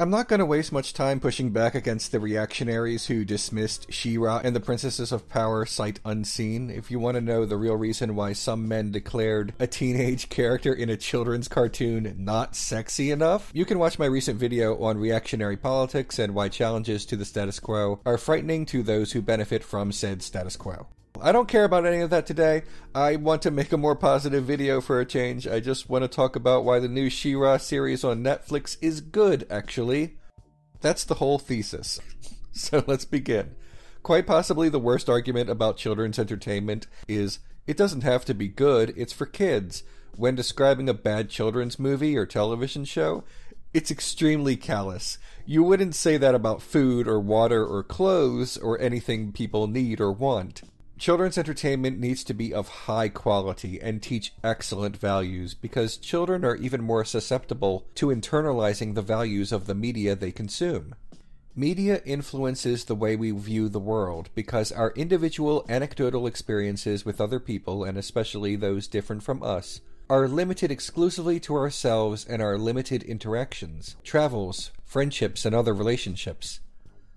I'm not going to waste much time pushing back against the reactionaries who dismissed She-Ra and the Princesses of Power sight unseen. If you want to know the real reason why some men declared a teenage character in a children's cartoon not sexy enough, you can watch my recent video on reactionary politics and why challenges to the status quo are frightening to those who benefit from said status quo. I don't care about any of that today. I want to make a more positive video for a change. I just want to talk about why the new She-Ra series on Netflix is good, actually. That's the whole thesis. So let's begin. Quite possibly the worst argument about children's entertainment is it doesn't have to be good, it's for kids. When describing a bad children's movie or television show, it's extremely callous. You wouldn't say that about food or water or clothes or anything people need or want. Children's entertainment needs to be of high quality and teach excellent values because children are even more susceptible to internalizing the values of the media they consume. Media influences the way we view the world because our individual anecdotal experiences with other people, and especially those different from us, are limited exclusively to ourselves and our limited interactions, travels, friendships, and other relationships.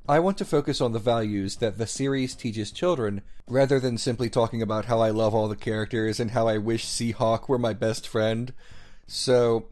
I want to focus on the values that the series teaches children rather than simply talking about how I love all the characters and how I wish Seahawk were my best friend. So,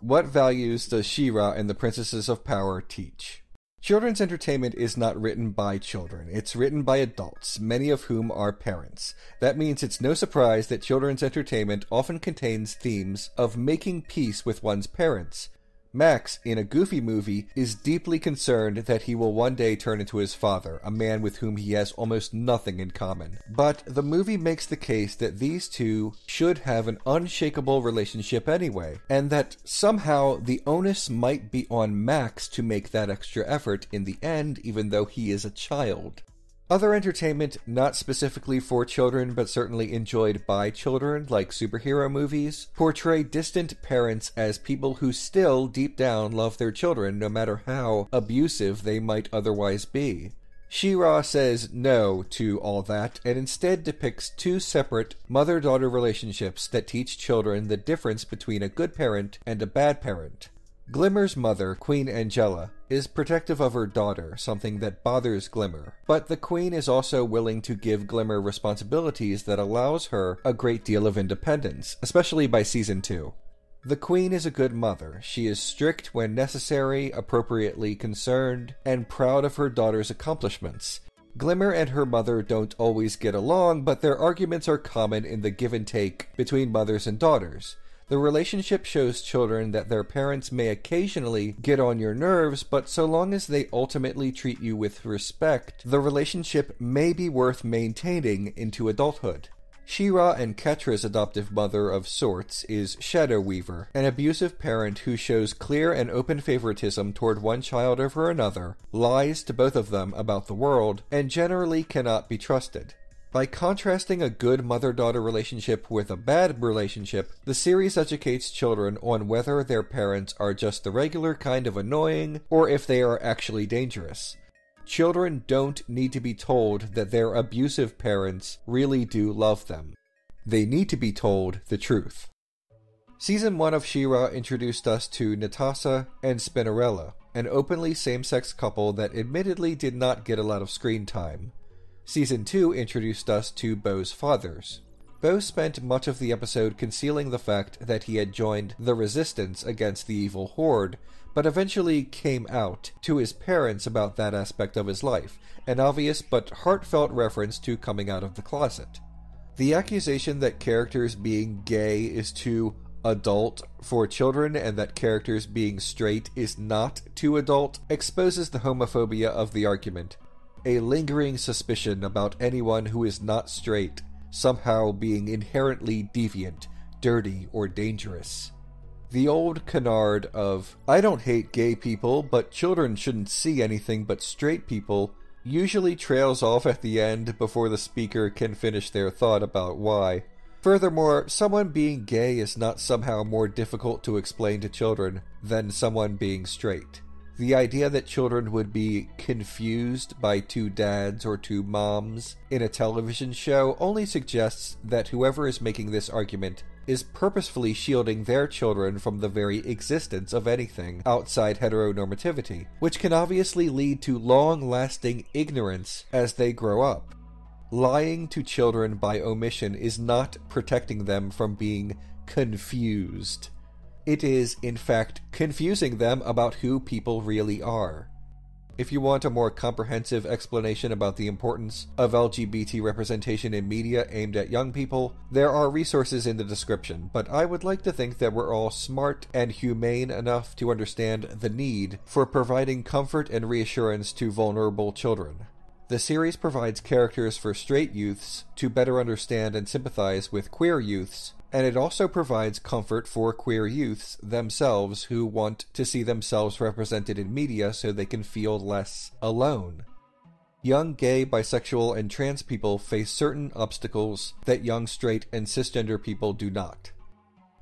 what values does She-Ra and the Princesses of Power teach? Children's entertainment is not written by children. It's written by adults, many of whom are parents. That means it's no surprise that children's entertainment often contains themes of making peace with one's parents, Max, in a Goofy movie, is deeply concerned that he will one day turn into his father, a man with whom he has almost nothing in common. But the movie makes the case that these two should have an unshakable relationship anyway, and that somehow the onus might be on Max to make that extra effort in the end, even though he is a child. Other entertainment, not specifically for children but certainly enjoyed by children, like superhero movies, portray distant parents as people who still, deep down, love their children no matter how abusive they might otherwise be. She-Ra says no to all that and instead depicts two separate mother daughter relationships that teach children the difference between a good parent and a bad parent. Glimmer's mother, Queen Angela, is protective of her daughter, something that bothers Glimmer. But the Queen is also willing to give Glimmer responsibilities that allows her a great deal of independence, especially by season 2. The Queen is a good mother. She is strict when necessary, appropriately concerned, and proud of her daughter's accomplishments. Glimmer and her mother don't always get along, but their arguments are common in the give and take between mothers and daughters. The relationship shows children that their parents may occasionally get on your nerves, but so long as they ultimately treat you with respect, the relationship may be worth maintaining into adulthood. She-Ra and Catra's adoptive mother of sorts is Shadow Weaver, an abusive parent who shows clear and open favoritism toward one child over another, lies to both of them about the world, and generally cannot be trusted. By contrasting a good mother daughter relationship with a bad relationship, the series educates children on whether their parents are just the regular kind of annoying or if they are actually dangerous. Children don't need to be told that their abusive parents really do love them. They need to be told the truth. Season 1 of She-Ra introduced us to Netossa and Spinnerella, an openly same sex couple that admittedly did not get a lot of screen time. Season 2 introduced us to Bow's fathers. Bow spent much of the episode concealing the fact that he had joined the resistance against the evil horde, but eventually came out to his parents about that aspect of his life, an obvious but heartfelt reference to coming out of the closet. The accusation that characters being gay is too adult for children and that characters being straight is not too adult exposes the homophobia of the argument a lingering suspicion about anyone who is not straight somehow being inherently deviant, dirty, or dangerous. The old canard of, I don't hate gay people, but children shouldn't see anything but straight people, usually trails off at the end before the speaker can finish their thought about why. Furthermore, someone being gay is not somehow more difficult to explain to children than someone being straight. The idea that children would be confused by two dads or two moms in a television show only suggests that whoever is making this argument is purposefully shielding their children from the very existence of anything outside heteronormativity, which can obviously lead to long lasting ignorance as they grow up. Lying to children by omission is not protecting them from being confused. It is, in fact, confusing them about who people really are. If you want a more comprehensive explanation about the importance of LGBT representation in media aimed at young people, there are resources in the description, but I would like to think that we're all smart and humane enough to understand the need for providing comfort and reassurance to vulnerable children. The series provides characters for straight youths to better understand and sympathize with queer youths and it also provides comfort for queer youths themselves who want to see themselves represented in media so they can feel less alone. Young gay, bisexual, and trans people face certain obstacles that young straight and cisgender people do not.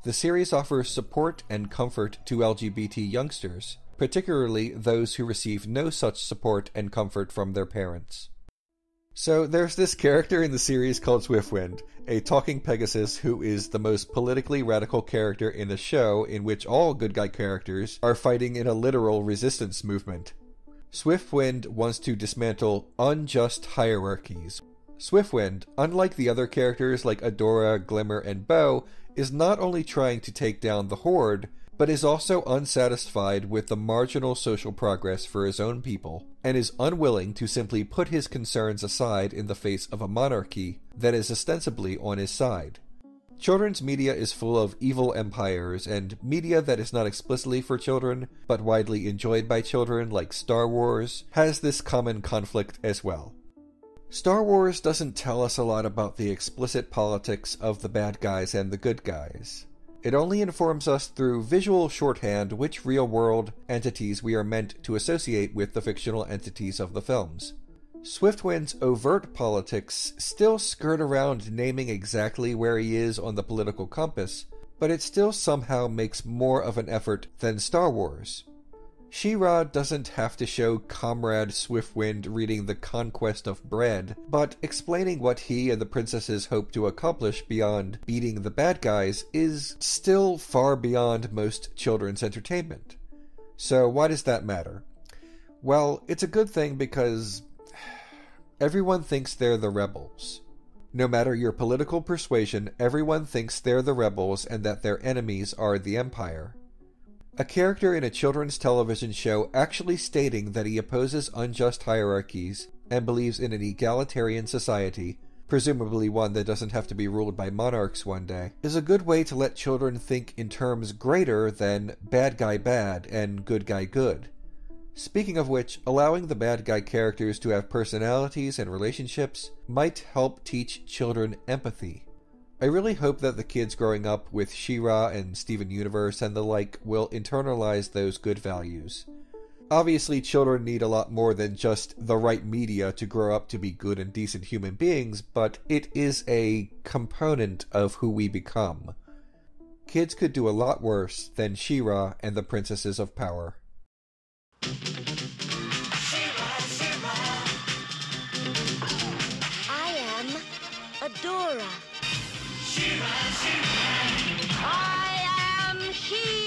The series offers support and comfort to LGBT youngsters, particularly those who receive no such support and comfort from their parents. So there's this character in the series called Swiftwind, a talking Pegasus who is the most politically radical character in the show, in which all good guy characters are fighting in a literal resistance movement. Swiftwind wants to dismantle unjust hierarchies. Swiftwind, unlike the other characters like Adora, Glimmer, and Bow, is not only trying to take down the Horde, but is also unsatisfied with the marginal social progress for his own people, and is unwilling to simply put his concerns aside in the face of a monarchy that is ostensibly on his side. Children's media is full of evil empires, and media that is not explicitly for children, but widely enjoyed by children, like Star Wars, has this common conflict as well. Star Wars doesn't tell us a lot about the explicit politics of the bad guys and the good guys. It only informs us through visual shorthand which real world entities we are meant to associate with the fictional entities of the films. Swiftwind's overt politics still skirt around naming exactly where he is on the political compass, but it still somehow makes more of an effort than Star Wars. She-Ra doesn't have to show Comrade Swiftwind reading The Conquest of Bread, but explaining what he and the princesses hope to accomplish beyond beating the bad guys is still far beyond most children's entertainment. So why does that matter? Well, it's a good thing because everyone thinks they're the rebels. No matter your political persuasion, everyone thinks they're the rebels and that their enemies are the Empire. A character in a children's television show actually stating that he opposes unjust hierarchies and believes in an egalitarian society, presumably one that doesn't have to be ruled by monarchs one day, is a good way to let children think in terms greater than bad guy bad and good guy good. Speaking of which, allowing the bad guy characters to have personalities and relationships might help teach children empathy. I really hope that the kids growing up with She-Ra and Steven Universe and the like will internalize those good values. Obviously, children need a lot more than just the right media to grow up to be good and decent human beings, but it is a component of who we become. Kids could do a lot worse than She-Ra and the Princesses of Power. I am Adora. I am she